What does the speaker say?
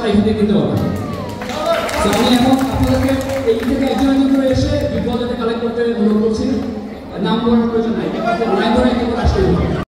আমরা এখান থেকে কিনতে পারব। আমি এখন আপনাদেরকে এই থেকে একজন একজন করে এসে বিপদে কালেক্ট করতে অনুরোধ করছি। নাম বলার প্রয়োজন নাই।